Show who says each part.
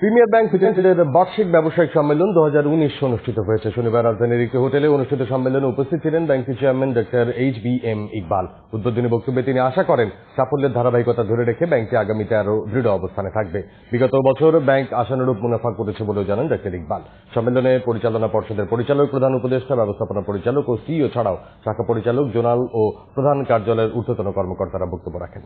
Speaker 1: Premier bank লিমিটেডের বার্ষিক ব্যবসায়িক সম্মেলন দু অনুষ্ঠিত হয়েছে। শনিবার রাজধানীর একটি হোটেলে অনুষ্ঠিত সম্মেলনে উপস্থিত ছিলেন ব্যাংকটির chairman doctor H B M Iqbal. উদ্বোধনী বক্তব্যে তিনি আশা করেন, সাফল্যের ধারাবাহিকতা ধরে রেখে ব্যাংকটি আগামীতে আরও দৃঢ় অবস্থানে থাকবে। বিগত বছর ব্যাংক আশানুরূপ মুনাফা করেছে বলেও জানান ডক্টর ইকবাল। সম্মেলনে পরিচালনা পর্ষদের পরিচালক, প্রধান উপদেষ্টা, ব্যবস্থাপনা পরিচালক ও সিইও ছাড়াও শাখা পরিচালক, জোনাল ও প্রধান কার্যালয়ের ঊর্ধ্বতন কর্মকর্তারা বক্তব্য রাখেন।